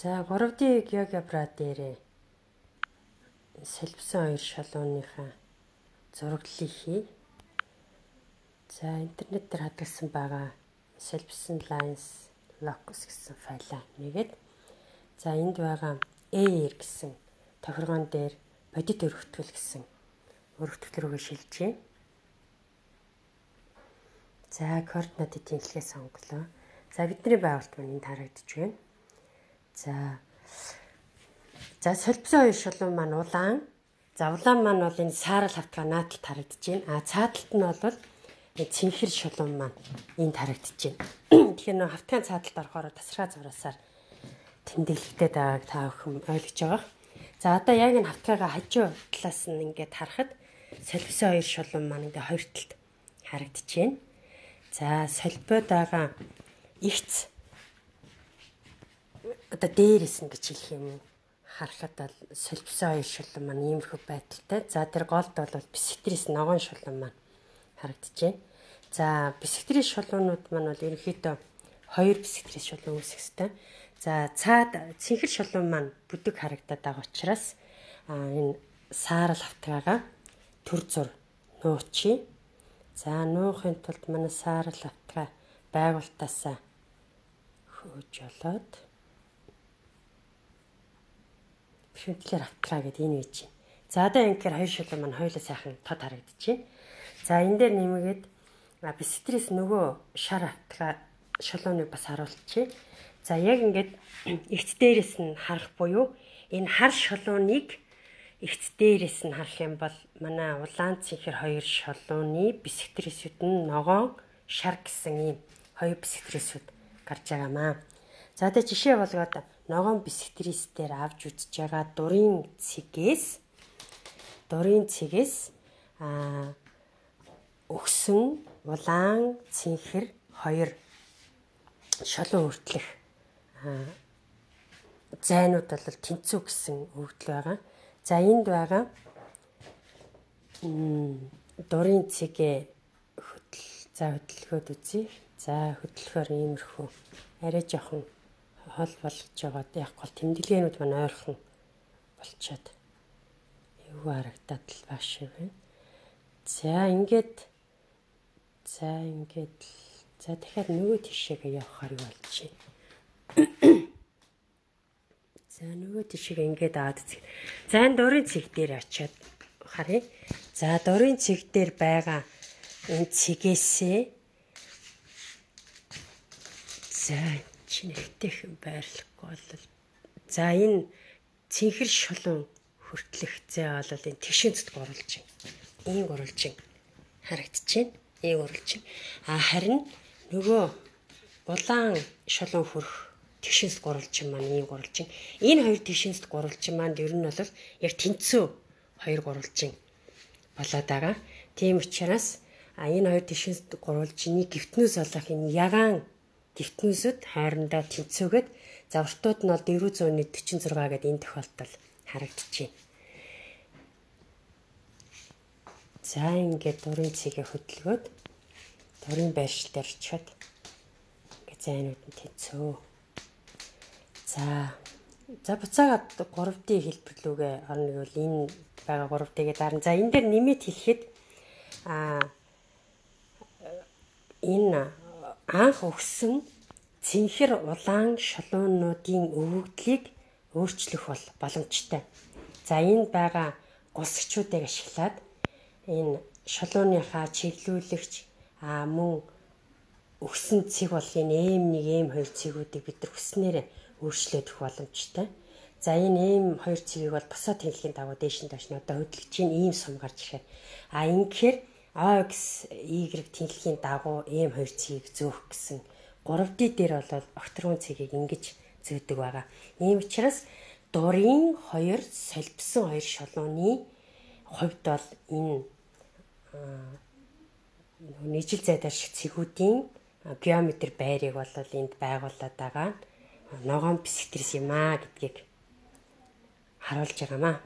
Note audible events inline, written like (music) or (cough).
За 3D GeoGebra дээр сэлбсэн хоёр шалууныхаа зураглалыг хий. За интернет дээр хадгалсан байгаа сэлбсэн lines locus гэсэн файлаа нэгээд за энд байгаа AR гэсэн тохиргоон дээр бодит өргөтгөл гэсэн өргөтгөл рүүгээ шилжээ. За координатыг тэнхлэгээ сонголоо. За бидний байгуулт маань энд харагдаж байна. За. За солбсон хоёр шулуун маань улаан. За улаан маань бол энэ саарал хавтгаа нааталт харагдаж байна. А цааталт нь бол цэнхэр шулуун маань энд харагдаж байна. (clears throat) Тэгэхээр нөө хавтгаан цааталт орохоор тасраа зураасаар тэмдэглэгдээд байгааг та бүхэн ойлгож байгаа. За одоо яг энэ хавтгаагаа хажуу талаас нь ингээд харахад солбсон хоёр шулуун маань ингээд хоёр талд харагдаж байна. За солбоод байгаа ихц одоо дээрээс нь гэж хэлэх юм харахад бол солбсон хоёр шулан маань иймэрхүү байдалтай. За тэр голд бол бисектрис ногоон шулан маань байна. За бисектрис шулуунууд маань бол ерөнхийдөө хоёр бисектрис шулуун хэвээр. За цаад цэнхэр шулуун маань бүдэг харагдаад байгаа учраас энэ саарал автгаага төр зур нуучи. За нуухын тулд манай саарал автгаа байгуултаасаа хөөж болоод шүтлэр автраа гэдэг энэ үеч. За одоо ингээр хоёр шулуун маань хоёулаа сайхан тод байна. За энэ дээр нэмгээд бистрис нөгөө шар автраа шулууныг бас харуулчихъя. За яг ингээд (clears throat) эгц дээрээс нь харах буюу энэ хар шулууныг эгц дээрээс нь харах юм бол манай улаан цэнхэр хоёр шулууны бистрисүүд нь ногоон шар гэсэн ийм хоёр бистрисүүд гарч байгаамаа. За одоо жишээ болгоод ногоон бисектрис дээр авч үзэж байгаа дурын цэгээс дурын цэгээс а өгсөн улаан цэнхэр хоёр шолон хүртлэх зайнууд бол тэнцүү гэсэн өгдөл байгаа. За энд байгаа дурын цэгээ хөдөл за хөдөлгөөд үзье. За хөдөлгөөр иймэрхүү арай жоохон хол болгож байгаад яг гол тэмдэглээнүүд маань ойрхон болчоод эвгүй харагдаад л баг шиг байна. За ингээд за ингээд за дахиад нөгөө тишээгээ явахаар болчих. (coughs) За нөгөө тишээгээ ингээд аваад үзье. За энэ дурын цэг дээр очиод харъя. За дурын цэг дээр байгаа энэ цэгээсээ за чинэгтэйхэн байрлахгүй бол за энэ цэнхэр шулуун хүртлэх зэ бол энэ тишинцэд гурвалж байна. Ийм гурвалж байна. Харагдаж байна. Ийм гурвалж байна. А харин нөгөө улаан шулуун хүрх тишинцэд гурвалж маань ийм гурвалж байна. Энэ хоёр тишинцэд гурвалж маань ер нь бол яг тэнцүү хоёр гурвалж байна. болоод байгаа. Тийм учраас а энэ хоёр тишинцэд гурвалжны гифтнүүс болох энэ ягаан гифтнүүсэд хоорондоо тэнцүүгээд завртууд нь бол 446 гэдэг энэ тохиолдол харагдчихэв. За ингээд дурын цэгээ хөдөлгөөд дурын байршил дээр очиод ингээд зайнууд нь тэнцөө. За за буцаагаад 3D хэлбэрлүүгээ орно гэвэл энэ байгаа 3D-гээ дарна. За энэ дээр нэмэт хэлэхэд а энэ анх өгсөн цэнхэр улаан шалуунуудын өвөгдлийг өөрчлөх бол боломжтой. За энд байгаа гусгчуудыг ашиглаад энэ шалууныхаа чиглүүлэгч а мөн өгсөн цэг бол энэ эм1 эм2 цэгүүдийг бид нар хүснээр өөрчлөөд өгөх боломжтой. За энэ эм 2 цэгийг бол босоо тэнхлийн дагуу дээш нь доош нь одоо хөдөлгөж чинь ийм сум гарч ирэхээр а ингэхээр OX Y тэнхлийн дагуу M2 цэгийг зөөх гэсэн 3D дээр бол октрон цэгийг ингэж зөөдөг байгаа. Ийм учраас дурын хоёр солбсон хоёр шалууны хувьд бол энэ нийжил зайдаар шиг цэгүүдийн геометр байрыг бол энд байгуулад байгаа ногоон бисектрис юм аа гэдгийг харуулж байгаамаа.